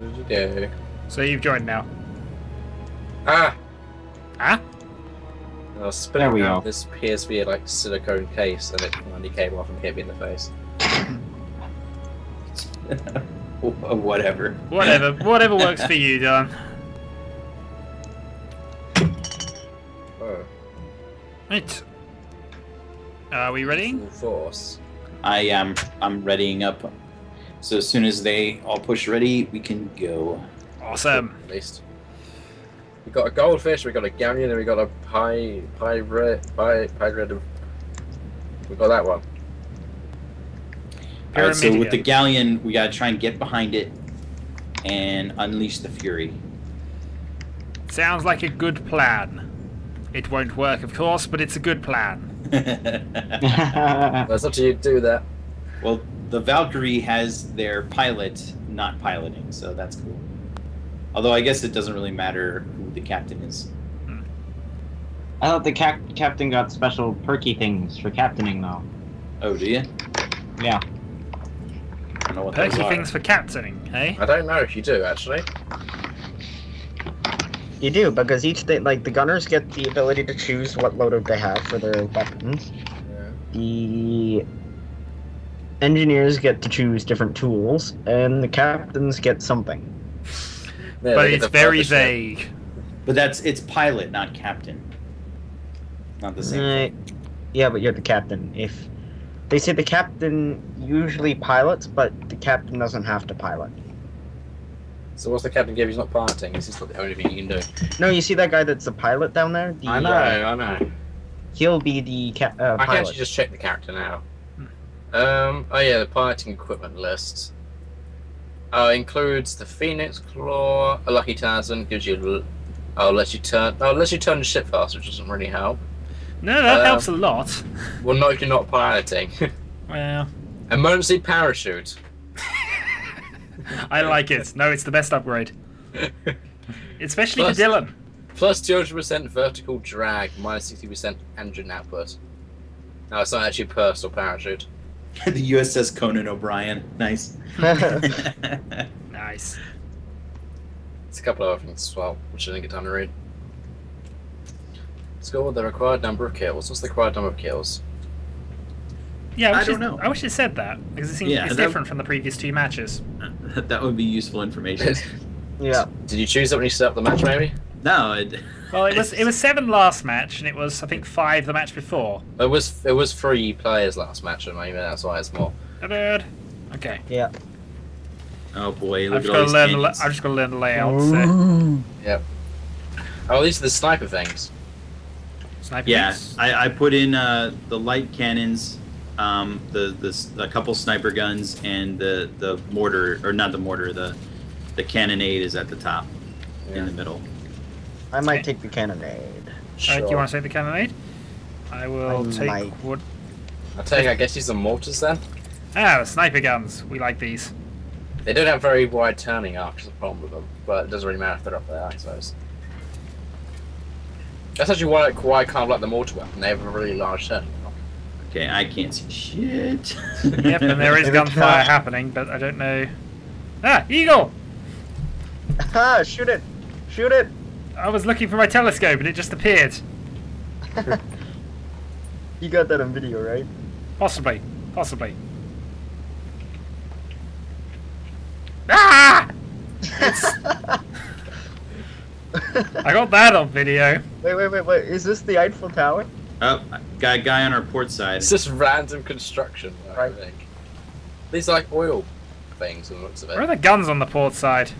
What did you do? So you've joined now. Ah! Ah? I was spinning There we around go. this PSV like silicone case and it finally came off and hit me in the face. Whatever. Whatever. Whatever works for you, Don. Oh, Right. Are we ready? full force. I am. I'm readying up. So as soon as they all push ready, we can go. Awesome. At least. We got a goldfish, we got a galleon, and we got a pie, pie red, pie, pie red. We got that one. All right. So with the galleon, we gotta try and get behind it and unleash the fury. Sounds like a good plan. It won't work, of course, but it's a good plan. That's up to you to do that. well, the Valkyrie has their pilot not piloting, so that's cool. Although I guess it doesn't really matter who the captain is. I thought the cap- captain got special perky things for captaining, though. Oh, do you? Yeah. I don't know what those Perky are. things for captaining, eh? I don't know if you do actually. You do, because each day, like, the gunners get the ability to choose what loadout they have for their weapons. Yeah. The engineers get to choose different tools, and the captains get something. Yeah, but it's very vague. But that's it's pilot, not captain. Not the same. Uh, yeah, but you're the captain. If they say the captain usually pilots, but the captain doesn't have to pilot. So what's the captain give? He's not piloting. This is not the only thing you can do. No, you see that guy that's the pilot down there? The, I know, uh, I know. he'll be the ca- uh, I can pilot. actually just check the character now. Um. Oh yeah, the piloting equipment list. Uh, includes the Phoenix Claw, a Lucky Tarzan, gives you. Oh, lets you turn. Oh, lets you turn the ship fast, which doesn't really help. No, that Um, helps a lot. Well, not if you're not piloting. Well, Emergency parachute. I like it. No, it's the best upgrade. Especially Plus- for Dylan. Plus 200% vertical drag, minus 60% engine output. No, it's not actually a personal parachute. the USS Conan O'Brien. Nice. Nice. It's a couple of other as well, which I didn't get time to read. Score the required number of kills. What's the required number of kills? Yeah, I, I wish don't it- know. I wish it said that because it seems Yeah, it's that- different from the previous two matches. that would be useful information. yeah. Did you choose that when you set up the match, maybe? No, it, Well, it was it was seven last match, and it was I think five the match before. It was it was three players last match, and maybe that's why it's more. Ta-da. Okay, Yeah. Oh boy, I've look just at all got to these learn. The, la- I've just got to learn the layout. So. Yep. Oh, these are the sniper things. Sniper Yeah, wings. I, I put in uh, the light cannons, um, the, the s- a couple sniper guns, and the, the mortar or not the mortar, the the carronade is at the top in the middle. I might Okay. take the carronade. Alright, do you want to take the carronade? I will I take might. what? I take. I guess these are mortars then. Ah, the sniper guns. We like these. They don't have very wide turning arcs. The problem with them, but it doesn't really matter if they're up there, I suppose. That's actually why, why I kind of like the mortar weapon. They have a really large turning arc. Okay, I can't see shit. Yep, and there is gunfire happening, but I don't know. Ah, eagle! Ah, shoot it! Shoot it! I was looking for my telescope and it just appeared. You got that on video, right? Possibly, possibly. Ah! I got that on video. Wait, wait, wait, wait. Is this the Eiffel Tower? oh, got a guy on our port side. It's just random construction, I Right. think. These are like oil things, from the looks of Where are the guns on the port side?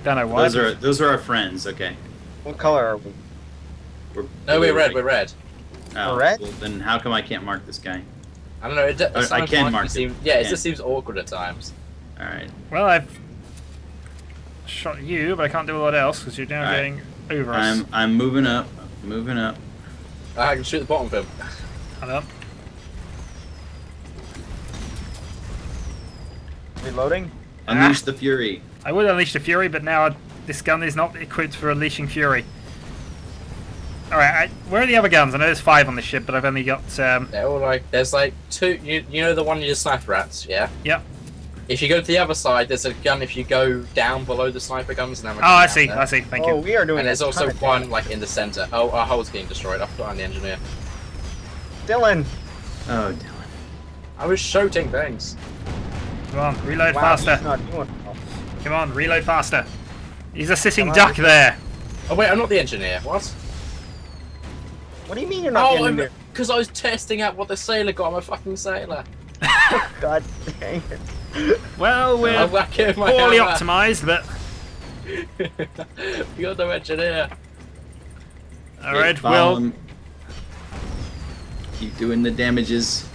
I don't know why. Those are those are our friends. Okay. What color are we? We're, No, we're red. We're red. Oh, red? Well, then how come I can't mark this guy? I don't know. It, it I- I can mark it. seem, Yeah, it just seems awkward at times. All right. Well, I've shot you, but I can't do a lot else because you're now Alright. getting over us. I'm I'm moving up, moving up. Ah, I can shoot the bottom of him. Hold on. Reloading? Unleash the fury. I would unleash the Fury, but now this gun is not equipped for unleashing Fury. Alright, where are the other guns? I know there's five on the ship, but I've only got. Um, They're all like, there's like two. You, you know the one you just sniper at, yeah? Yep. If you go to the other side, there's a gun. If you go down below the sniper guns, and Oh, I see. I see. Thank you. oh, you. we are doing. And there's also one damage. like in the center. Oh, our hull's getting destroyed. I've got on the engineer. Dylan. Oh, Dylan. I was shooting things. Come on, reload Wow, faster. Come on, reload faster. He's a sitting Come on. duck there. Oh wait, I'm not the engineer. What? What do you mean you're not Oh, getting I'm because I was testing out what the sailor got. I'm a fucking sailor. God dang it. Well, we're I'm whacking with my poorly hammer. optimized, but You're the engineer. all right. Follow Well, him. Keep doing the damages.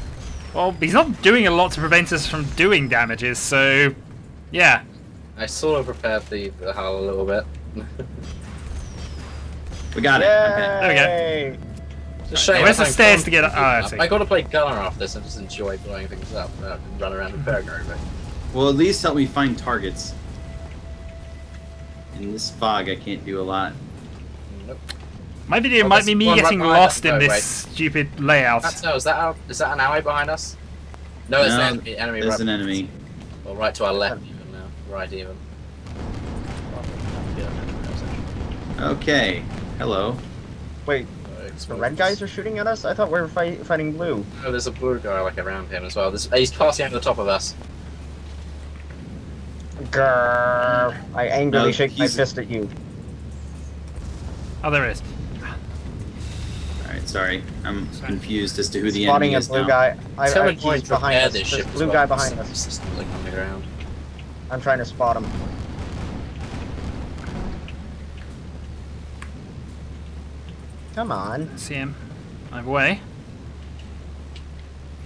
well, he's not doing a lot to prevent us from doing damages. So, yeah. I sort of prepared the, the hull a little bit. We got it. Okay. we go. It's a shame. Where's the stairs to get up? Oh, I. I got to play gunner after this. I just enjoy blowing things up uh, and run around and burger everything. Well, at least help me find targets. In this fog, I can't do a lot. Nope. My video Oh, might be me one right getting lost us. in No, this wait. stupid layout. That's no. Is that our, is that an ally behind us? No, it's No, an enemy. enemy There's right, an enemy. Well, right to our left even now. Right even. Okay. Hello. Wait, It's the red guys are shooting at us? I thought we were fight, fighting blue. Oh, there's a blue guy like around him as well. There's, he's passing over the top of us. Grrr. I angrily No, shake my fist at you. Oh, there is. Alright, sorry. I'm Sorry. confused as to who the Spotting enemy a blue now. guy. I, Tell I he's behind us. this There's blue guy behind us. It's just like on the ground. I'm trying to spot him. Come on. See him. I'm away.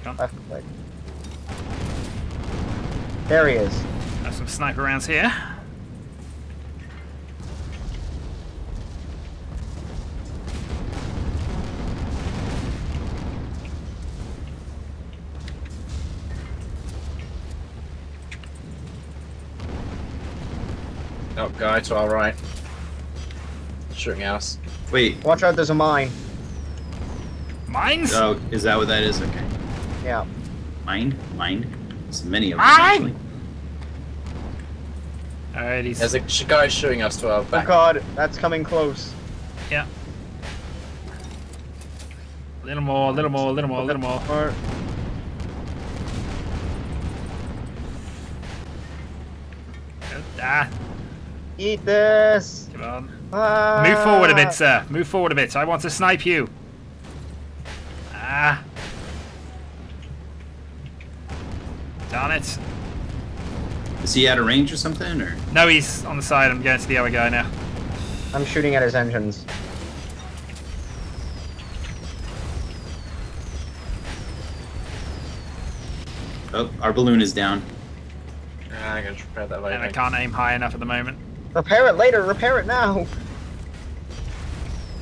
Left click. There he is. Have some sniper rounds here. Oh, guy to our right. Shooting at us. Wait. Watch out, there's a mine. Mines? Oh, is that what that is? Okay. Yeah. Mine? Mine? There's many of them, Mine? actually. Alright, he's. There's a sh- guy shooting us to our Oh god, that's coming close. Yeah. A little more, a little more, a little more, a little more. Eat this! come on. Ah. Move forward a bit, sir. Move forward a bit. I want to snipe you. Ah. Darn it. Is he out of range or something? Or No, he's on the side. I'm going to the other guy now. I'm shooting at his engines. oh, our balloon is down. Ah, I'm gonna repair that later. And I can't aim high enough at the moment. Repair it later, repair it now!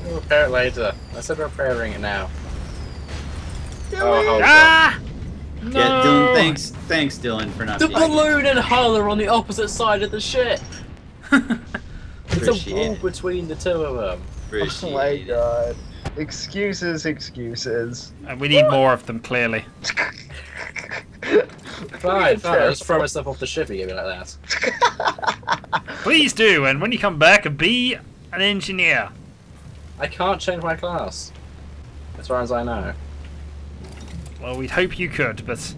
We'll repair it later. I said repairing it now. Do Oh, it! hold on. Ah! No! Yeah, Dylan, thanks. Thanks, Dylan, for not The being balloon and hull are on the opposite side of the ship. It's a Appreciate wall it. between the two of them. Oh my it. god. Excuses, excuses. And we need more of them, clearly. Fine, fine. Let's throw myself off the ship again like that. Please do, and when you come back, be an engineer. I can't change my class. As far as I know. Well, we'd hope you could, but.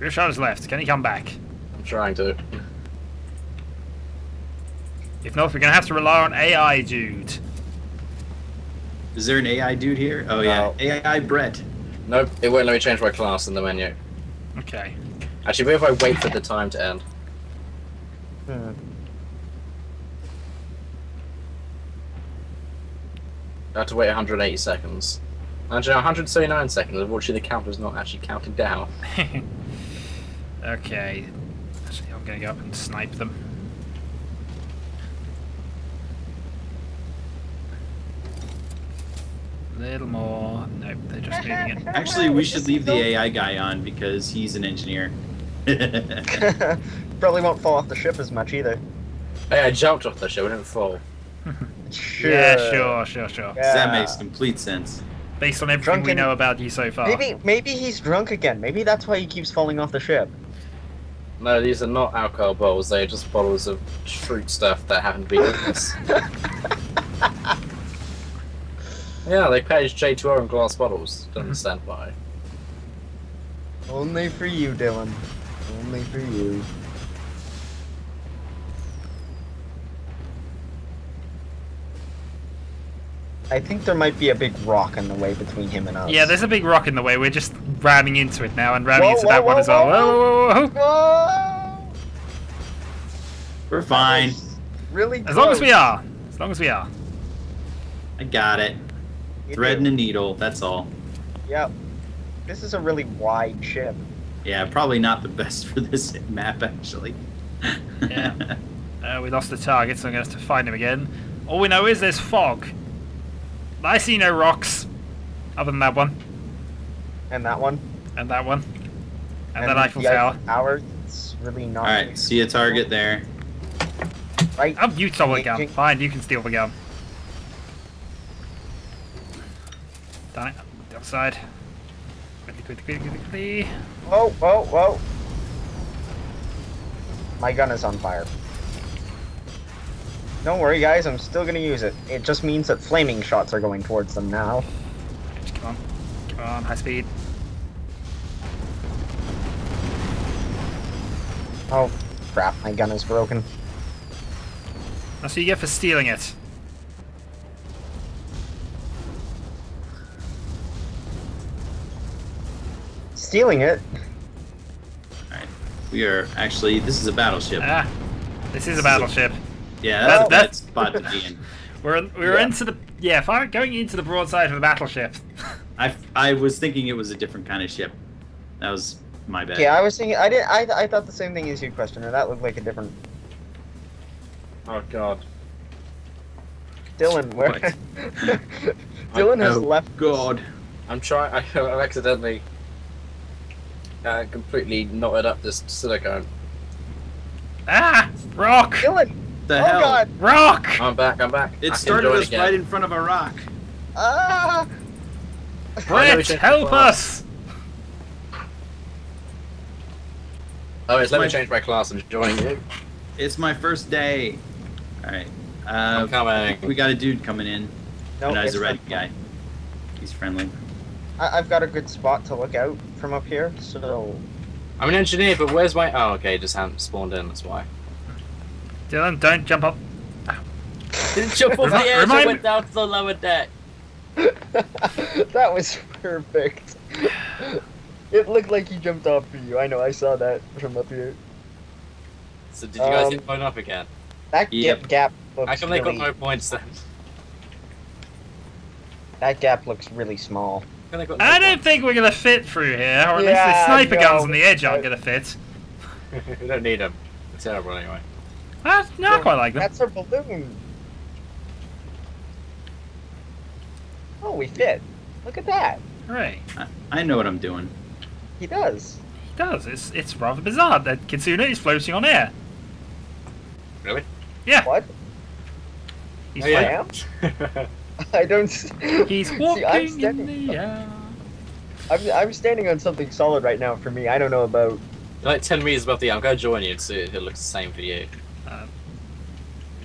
Your shot is left. Can he come back? I'm trying to. If not, we're gonna have to rely on AI, dude. Is there an AI dude here? Oh yeah, No. AI Brett. Nope, it won't let me change my class in the menu. Okay. Actually, maybe if I wait for the time to end. Hmm. I have to wait 180 seconds. Actually, no, 179 seconds. Unfortunately, the counter's not actually counting down. okay. Actually, I'm gonna go up and snipe them. Little more. Nope, they're just moving it. Actually, we should leave the AI guy on because he's an engineer. Probably won't fall off the ship as much either. Hey, I jumped off the ship. I didn't fall. Sure. Yeah, sure, sure, sure. Yeah. That makes complete sense. based on everything we know about you so far. Maybe maybe he's drunk again. Maybe that's why he keeps falling off the ship. No, these are not alcohol bottles. They're just bottles of fruit stuff that haven't been in this. yeah, they package J2O in glass bottles. Don't understand why. Only for you, Dylan. Only for you. I think there might be a big rock in the way between him and us. Yeah, there's a big rock in the way. We're just ramming into it now and ramming Whoa, into whoa, that one whoa, as well. whoa, Whoa, whoa, whoa, whoa. Whoa! We're fine. That was Really As long as we are. As long as we are. I got it. You Thread and a needle. That's all. Yep. This is a really wide ship. Yeah, probably not the best for this map actually. Yeah. Uh, we lost the target, so I'm going to have to find him again. All we know is there's fog. I see no rocks, other than that one, And that one. and that one, and, that Eiffel the Tower. Eiffel Tower. It's really not. all right, see a target there. Right. Oh, you stole the gun. Fine, you can steal the gun. Done it. The other side. Quickly, quickly, quickly, quickly. Whoa, whoa, whoa. My gun is on fire. Don't worry, guys. I'm still gonna use it. It just means that flaming shots are going towards them now. Come on. Come on, high speed. Oh, crap. My gun is broken. That's what you get for stealing it. Stealing it? All right, we are actually. This is a battleship. Ah, this is a This is a- battleship. yeah, that's- that's a bad spot to be in. We're we're Yeah. into the yeah, fire, going into the broadside of the battleship. I, I was thinking it was a different kind of ship. That was my bad. Yeah, I was thinking. I did. I, I thought the same thing as you, questioner. That looked like a different. Oh god. Dylan, where? What? Dylan has Oh, left. God. I'm trying. I I accidentally uh, completely knotted up this silicone. ah, rock, Dylan. The oh hell? God. rock. I'm back. I'm back. It can started us again. right in front of a rock. Ah. Brett, help us. Oh, it's let My- me change my class. and join you. It's my first day. All right. I'm Uh, coming. we got a dude coming in. No, and he's a red guy. He's friendly. I, I've got a good spot to look out from up here, so I'm an engineer, but where's my? Oh, okay, just haven't spawned in. That's why. Dylan, don't jump up. Didn't jump off the edge. remind- I went down to the lower deck. that was perfect. It looked like he jumped off for you. I know. I saw that from up here. So did you guys Um, get blown up again? That Yep. gap, gap looks How come they got no points then? that gap looks really small. How come they got I don't points? think we're gonna fit through here, or at least the Yeah, sniper guns on the edge aren't gonna fit. we don't need them. They're terrible anyway. Ah, no, I quite like them. That's a balloon. Oh, we fit. Look at that. Right. I, I know what I'm doing. He does. He does. It's it's rather bizarre that Kitsuna is floating on air. Really? Yeah, What? he's Oh, yeah. I don't. s- He's See, walking I'm in standing. the air. I'm, I'm standing on something solid right now. For me, I don't know about. like 10 meters above the air. I'm going to join you and see if it looks the same for you. Uh,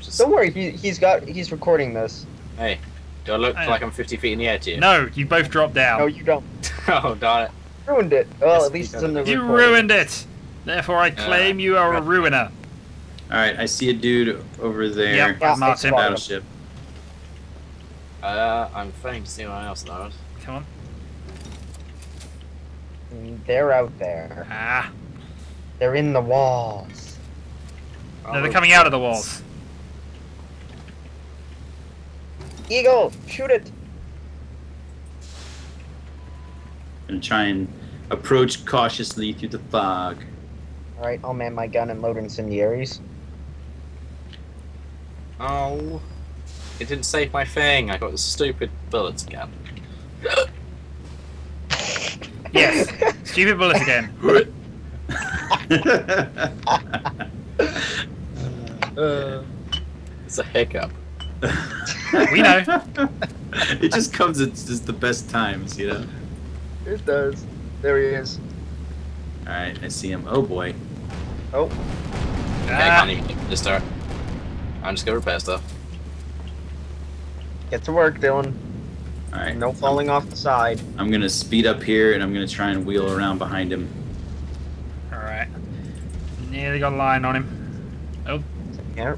Just, Don't worry. He, he's got. He's recording this. hey, do I look I- like I'm 50 feet in the air to you? No, you both dropped down. No, you don't. oh, darn it. Ruined it. Well, Yes, at least you it's in the. you recording. ruined it. Therefore, I claim you are a ruiner. All right, I see a dude over there. Yep, Yeah, Martin. Battleship. Uh, I'm failing to see anyone else though. Come on. They're out there. Ah, They're in the walls. no, they're coming out of the walls. Eagle, shoot it. Gonna try and approach cautiously through the fog. All right, I'll man my gun and load incendiaries. Oh. It didn't save my thing. I got the stupid bullets again. Yes. Stupid bullet again. Uh, it's a hiccup. We know. it just comes at just the best times, you know. It does. There he is. All right, I see him. Oh boy. Oh, Okay, I Ah, can't even just start. I'm just gonna repair stuff. Get to work, Dylan. All right. No falling off the side. I'm gonna speed up here, and I'm gonna try and wheel around behind him. Alright. Nearly got a line on him. Oh, Yeah.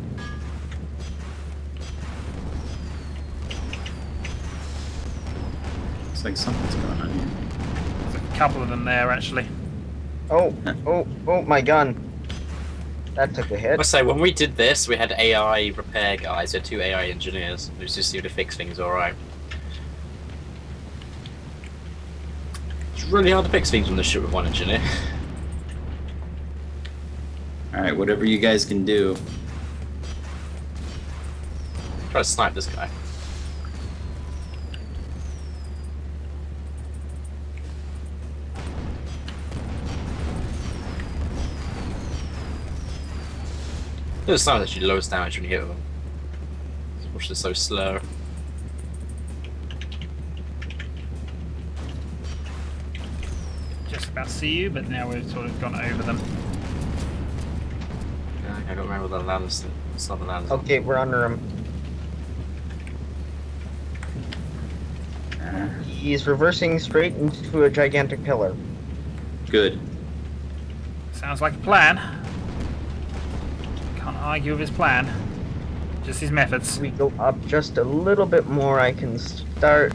Looks like something's going on here. there's a couple of them there actually. Oh, oh, oh, my gun. That took a I hit. must say, when we did this, we had AI repair guys. We had two AI engineers who just knew to fix things alright. It's really hard to fix things on they ship with one engineer. All right, whatever you guys can do. Try to snipe this guy. The sniper actually lowest damage when you hit them. Which is so slow. Just about to see you, but now we've sort of gone over them. Yeah, I don't remember the lands. It's not the lands. Okay, we're under him. Uh, He's reversing straight into a gigantic pillar. good. Sounds like a plan. Can't argue with his plan. Just his methods. We go up just a little bit more. I can start.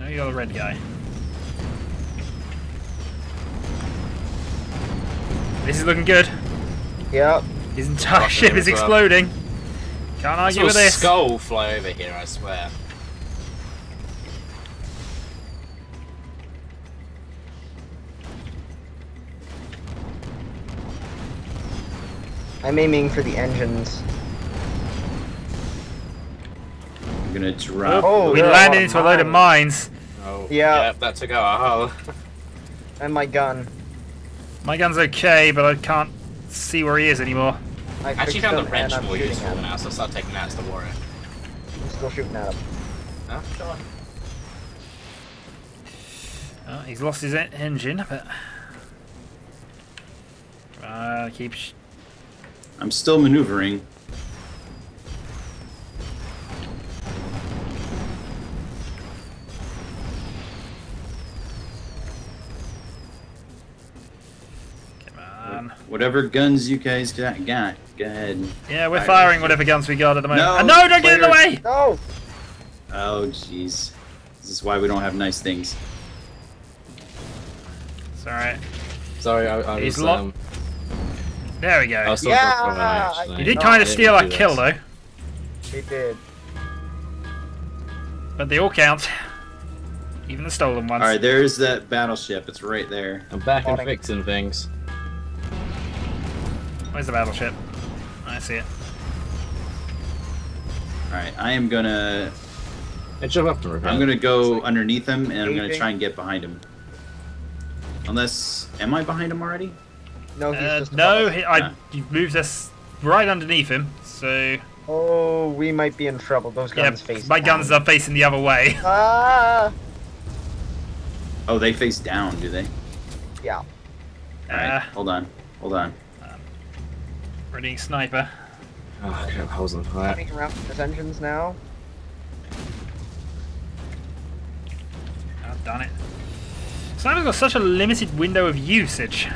No, you're the red guy. This is looking good. Yep. His entire Fucking ship is as well. exploding. Can't I argue saw with a this. skull fly over here, I swear. I'm aiming for the engines. I'm gonna drop. Oh, we there are a landed into of a load of mines. mines. Oh, Yeah. Yep, that took out our hull. And my gun. My gun's okay, but I can't see where he is anymore. I I actually found the him, wrench and I'm more useful now, so I'll start taking that as the warrior. I'm still shooting at him. Huh? Oh, he's lost his en- engine, but. Uh, keep. Sh- I'm still maneuvering. come on. Whatever guns you guys got, got go ahead. Yeah, we're Fire firing whatever guns we got at the moment. No, Uh, no, don't get in the way! No! Oh, jeez. This is why we don't have nice things. It's alright. Sorry, I, I He's was. Um, There we go. was still Yeah, dropping I- You did No, kind of steal our kill, though. He did. But they all count. Even the stolen ones. All right, there's that battleship. It's right there. I'm back and Spotting. fixing things. Where's the battleship? I see it. All right, I am gonna. Hey, jump up and repair. I'm gonna go like- underneath him, and I'm gonna try and get behind him. Unless, am I behind him already? No, he's Uh, just no, he, I, Ah. you moved us right underneath him, so Oh, we might be in trouble. Those yeah, guns face my down. guns are facing the other way. Ah! Oh, they face down, do they? Yeah. All right, Uh, hold on, hold on. ready sniper. Oh, I got holes in the fire. Coming around with his engines now. I've done it. Sniper's got such a limited window of usage.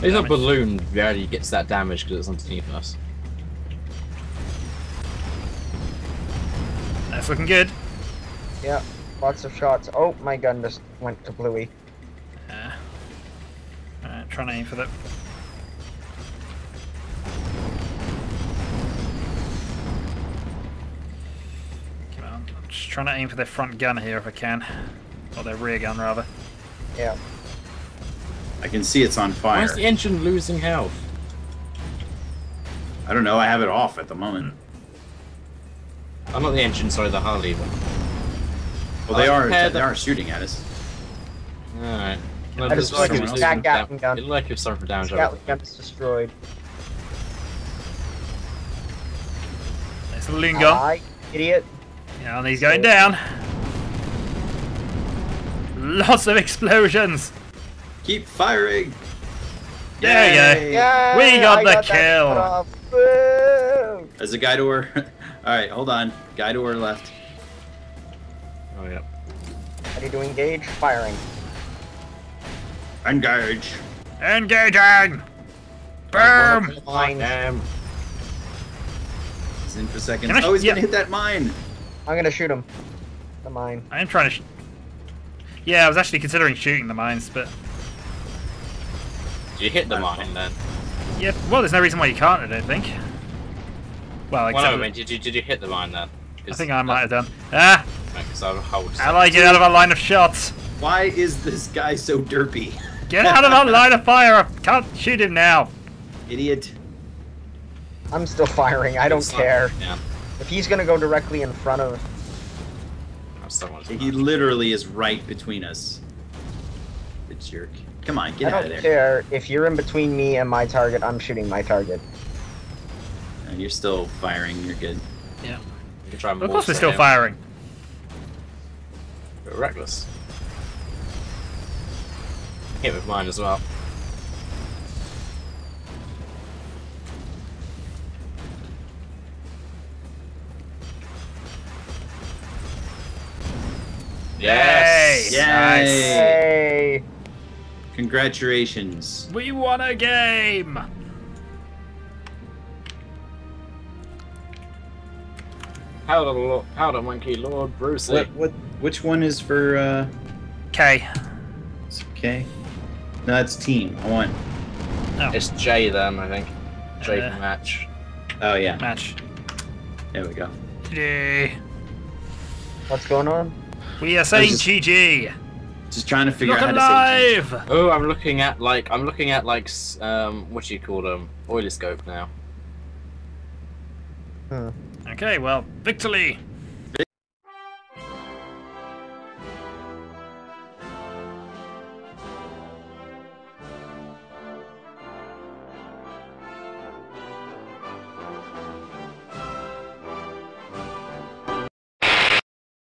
He's a balloon rarely gets that damage because it's underneath us. That's looking good. Yeah, lots of shots. Oh, my gun just went to bluey. Yeah. Alright, trying to aim for that. Come on, I'm just trying to aim for their front gun here if I can. Or their rear gun, rather. Yeah. I can see it's on fire. Why is the engine losing health? I don't know. I have it off at the moment. I'm oh, not the engine, sorry, the Harley one. Well, they are they the- are shooting at us. Alright. I just like it it. Gatling gun. It looked like it was something for damage. Gatling gun is destroyed. There's the balloon gun. Aye, idiot. Yeah, and he's going down. Lots of explosions. Keep firing. There you go. Yay! Yeah, We got I the that kill. cut off. Woo! There's a guy door. All right, hold on. Guy door left. Oh, yeah. Ready to engage? Firing. Engage. Engaging. Boom. Mine. He's in for seconds. Oh, he's yeah. gonna hit that mine. I'm gonna shoot him. The mine. I am trying to. Sh- yeah, I was actually considering shooting the mines, but did you hit the mine then? yeah. Well, there's no reason why you can't. I don't think. Well, Well, no, I that- mean, did you, did you hit the mine then? I think I might have done. Ah, Because I would hold. I like it out of our line of shots. Why is this guy so derpy? Get out of our line of fire! I can't shoot him now. Idiot. I'm still firing. I don't care. Yeah. If he's gonna go directly in front of. I still He literally is right between us. The jerk. Come on, get I out don't of there. care. If you're in between me and my target, I'm shooting my target. Uh, You're still firing. You're good. You can try and Of course, we're still him. firing. But reckless. Hit with mine as well. Yes. Yay! Yay! Nice. Hey! Congratulations. We won a game. Powder, Lo- Powder Monkey Lord Brucey. What? What? Which one is for? uh Okay. it's K? No, that's team. I want. It's J then, I think. J Uh. match. Oh yeah. Match. There we go. GG. What's going on? We are saying just- GG. Just trying to figure Look out how to say. G. alive. Oh, I'm looking at like I'm looking at like um what do you call them? Oiloscope now. Okay, well, victory.